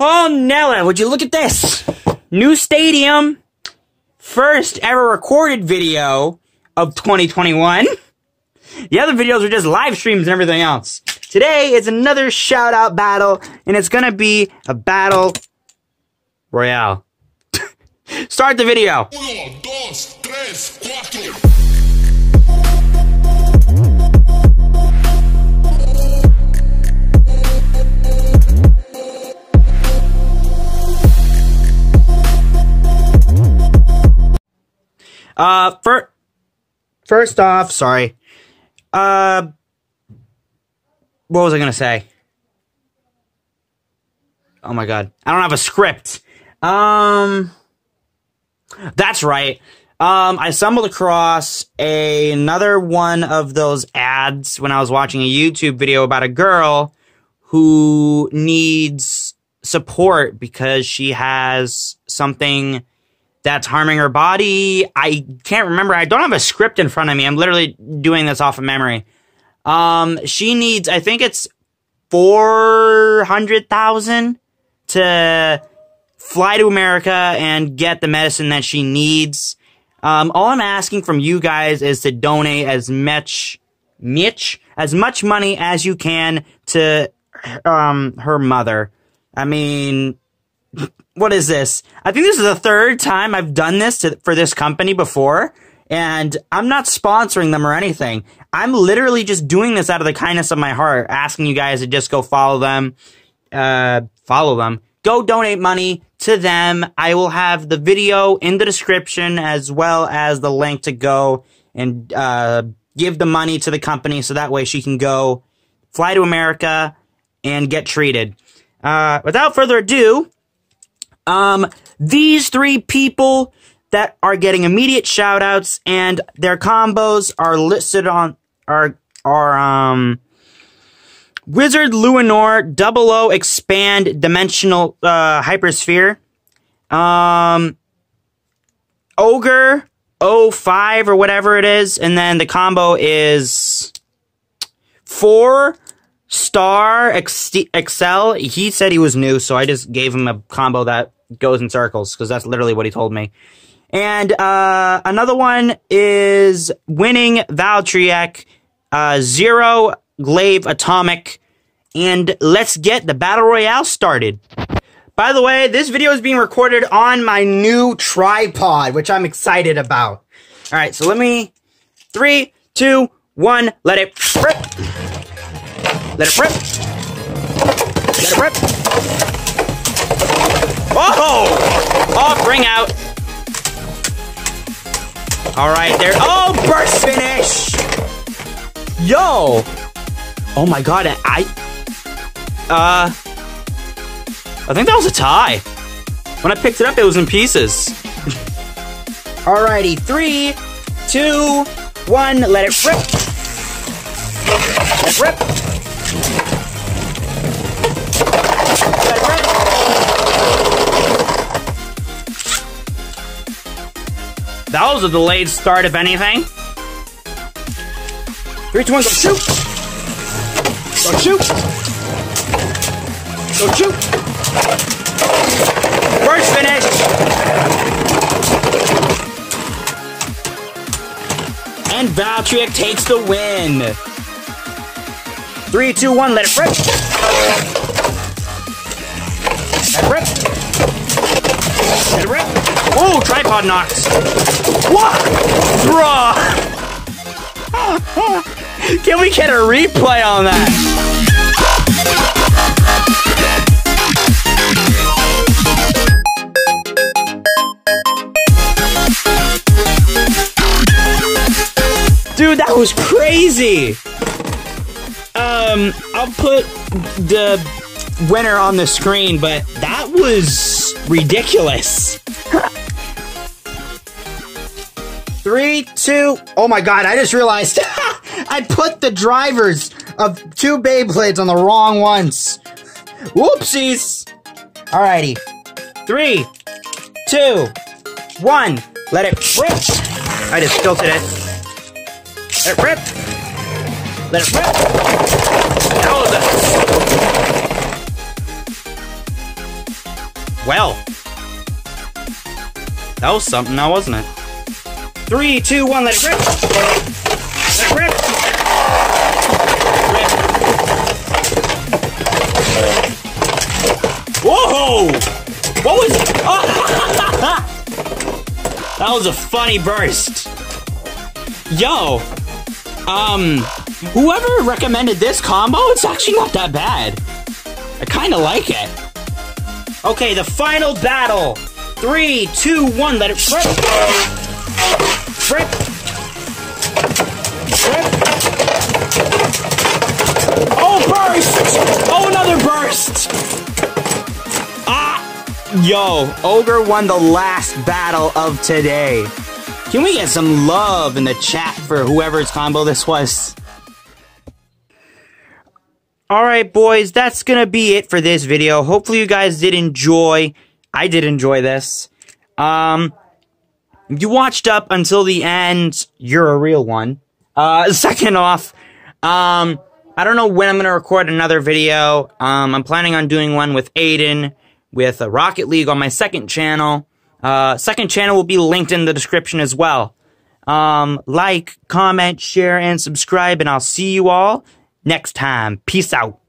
Oh, Nella, would you look at this? New stadium. First ever recorded video of 2021. The other videos are just live streams and everything else. Today is another shout out battle, and it's gonna be a battle royale. Start the video. Uno, dos, tres, Uh, fir- first off, sorry. Uh, what was I gonna say? Oh my god, I don't have a script. Um, that's right. Um, I stumbled across a, another one of those ads when I was watching a YouTube video about a girl who needs support because she has something that's harming her body. I can't remember. I don't have a script in front of me. I'm literally doing this off of memory. Um, she needs, I think it's 400,000 to fly to America and get the medicine that she needs. Um, all I'm asking from you guys is to donate as much, much, as much money as you can to, um, her mother. I mean, what is this? I think this is the third time I've done this to, for this company before, and I'm not sponsoring them or anything. I'm literally just doing this out of the kindness of my heart, asking you guys to just go follow them, uh, follow them. Go donate money to them. I will have the video in the description as well as the link to go and uh, give the money to the company so that way she can go fly to America and get treated. Uh, without further ado, um, these three people that are getting immediate shout outs and their combos are listed on are are um Wizard Luinor Double O Expand Dimensional uh Hypersphere. Um Ogre 05 or whatever it is, and then the combo is four Star Ex- Excel. He said he was new, so I just gave him a combo that goes in circles because that's literally what he told me. And uh, another one is winning Valtryek, uh, Zero Glaive Atomic, and let's get the Battle Royale started. By the way, this video is being recorded on my new tripod, which I'm excited about. All right, so let me. Three, two, one, let it rip. Let it rip. Let it rip. Oh! Off, ring out. All right, there. Oh, burst finish. Yo. Oh my god, I. Uh. I think that was a tie. When I picked it up, it was in pieces. Alrighty, three, two, one, let it rip. Let it rip. That was a delayed start, if anything. Three, two, one, go shoot! Go shoot! Go shoot! First finish! And Valtryek takes the win. Three, two, one, let it rip. Knocks. What? Bruh. Can we get a replay on that? Dude, that was crazy. Um, I'll put the winner on the screen, but that was ridiculous. Three, two, oh my god, I just realized I put the drivers of two Beyblades on the wrong ones. Whoopsies. Alrighty. Three, two, one. Let it rip. I just tilted it. Let it rip. Let it rip. That was Well, that was something now, wasn't it? Three, two, one, let it rip! Let it rip! Whoa! What was... that was a funny burst. Yo, um, whoever recommended this combo, it's actually not that bad. I kind of like it. Okay, the final battle. Three, two, one, let it rip. Rip. Rip. Oh, burst! Oh, another burst! Ah! Yo, Ogre won the last battle of today. Can we get some love in the chat for whoever's combo this was? Alright, boys, that's gonna be it for this video. Hopefully you guys did enjoy. I did enjoy this. Um, you watched up until the end, you're a real one. Uh, second off, um, I don't know when I'm gonna record another video. Um, I'm planning on doing one with Aiden, with uh, Rocket League on my second channel. Uh, second channel will be linked in the description as well. Um, like, comment, share, and subscribe, and I'll see you all next time. Peace out.